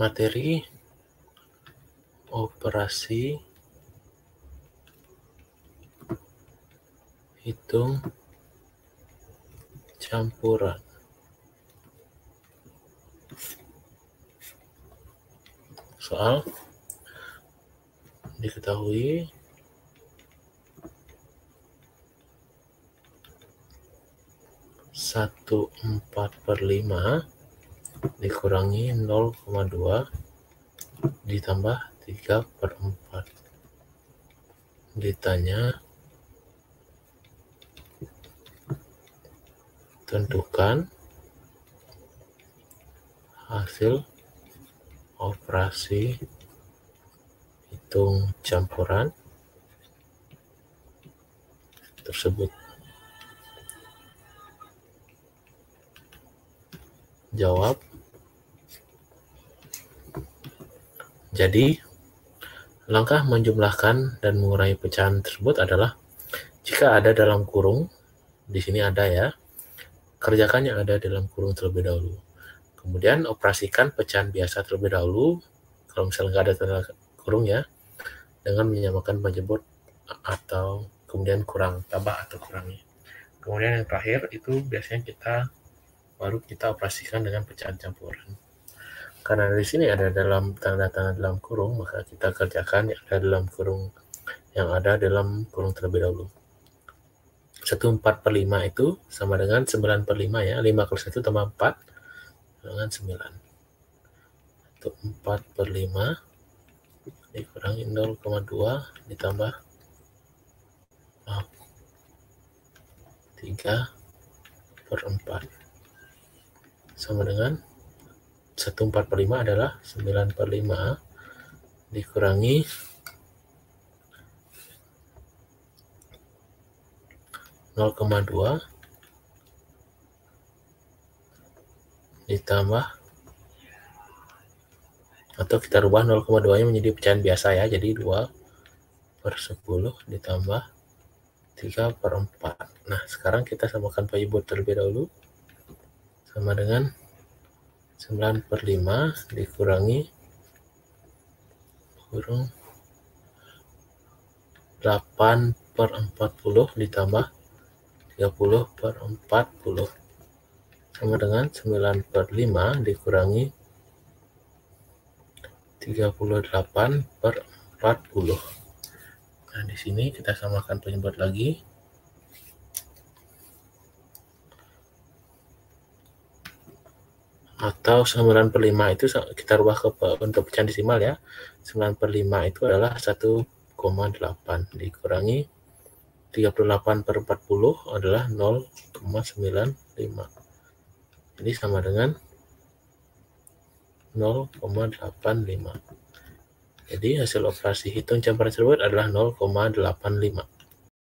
materi operasi hitung campuran. Soal diketahui satu empat per lima dikurangi 0,2 ditambah 3 per 4 ditanya tentukan hasil operasi hitung campuran tersebut? Jawab Jadi, langkah menjumlahkan dan mengurangi pecahan tersebut adalah jika ada dalam kurung, di sini ada ya, kerjakan yang ada dalam kurung terlebih dahulu. Kemudian operasikan pecahan biasa terlebih dahulu, kalau misalnya nggak ada tanda kurung ya, dengan menyamakan penyebut atau kemudian kurang, tambah atau kurangi. Kemudian yang terakhir itu biasanya kita baru kita operasikan dengan pecahan campuran. Karena di sini ada dalam tanda-tanda dalam kurung, maka kita kerjakan yang ada dalam kurung yang ada dalam kurung terlebih dahulu. 1 4 per 5 itu sama dengan 9 per 5 ya. 5 kali 1 tambah 4 dengan 9. Itu 4 per 5 dikurangi 0,2 ditambah oh, 3 per 4 sama dengan 1 4 per 5 adalah 9 per 5 dikurangi. nol koma dua. Ditambah. Atau kita rubah 0,2 nya menjadi pecahan biasa ya. Jadi 2 per 10 ditambah 3 per 4 nah sekarang kita samakan penyebut terlebih dahulu. Sama dengan 9 per 5 dikurangi kurung 8 per 40 ditambah 30 per 40 sama dengan 9 per 5 dikurangi 38 per 40 nah di sini kita samakan penyebut lagi atau 9 per 5 itu kita rubah ke bentuk pecahan desimal ya. 9 per 5 itu adalah 1,8 dikurangi 38 per 40 adalah 0,95 jadi sama dengan 0,85 jadi hasil operasi hitung campuran tersebut adalah 0,85